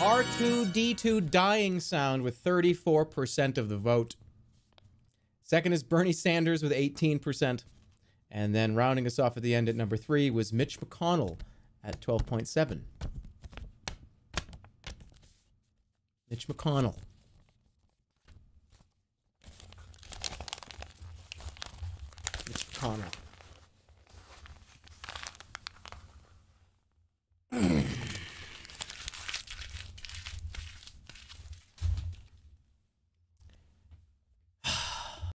R2D2 dying sound with 34% of the vote. Second is Bernie Sanders with 18%. And then rounding us off at the end at number three was Mitch McConnell at 12.7. Mitch McConnell. Mitch McConnell.